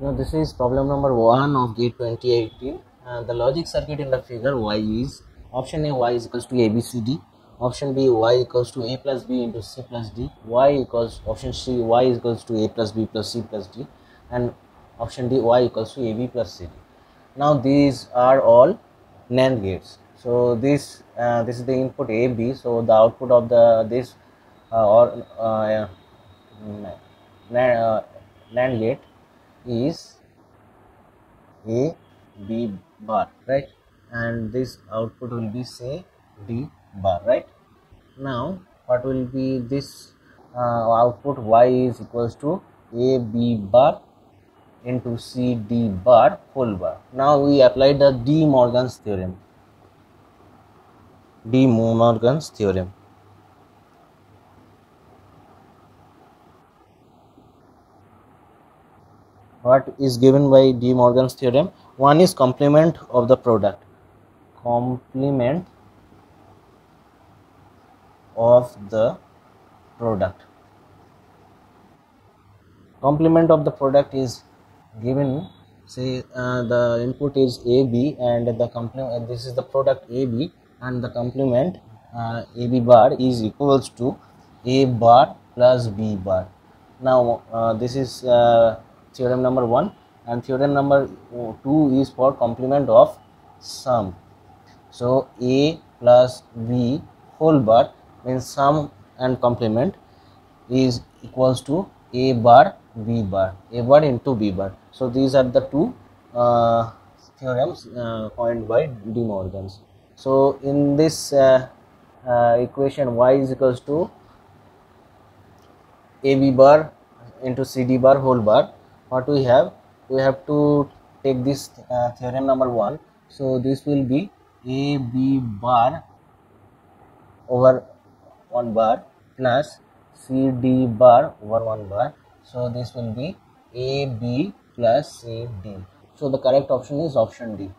Now this is problem number 1 of GATE 2018. Uh, the logic circuit in the figure Y is option A y is equals to ABCD, option B y equals to A plus B into C plus D, y equals option C y equals to A plus B plus C plus D and option D y equals to AB plus CD. Now these are all NAND gates. So this uh, this is the input AB. So the output of the this uh, or uh, NAND, uh, NAND gate is A B bar right? And this output will be say D bar right? Now what will be this uh, output? Y is equals to A B bar into C D bar full bar. Now we apply the De Morgan's theorem. De Morgan's theorem what is given by De Morgan's theorem. One is complement of the product. Complement of the product. Complement of the product is given say uh, the input is AB and the complement uh, this is the product AB and the complement uh, AB bar is equals to A bar plus B bar. Now uh, this is uh, theorem number 1 and theorem number 2 is for complement of sum. So a plus b whole bar means sum and complement is equals to a bar b bar a bar into b bar. So these are the two uh, theorems uh, coined by de morgans. So in this uh, uh equation y is equals to ab bar into cd bar whole bar what we have we have to take this uh, theorem number 1 so this will be a b bar over 1 bar plus c d bar over 1 bar. So this will be a b plus c d. So the correct option is option d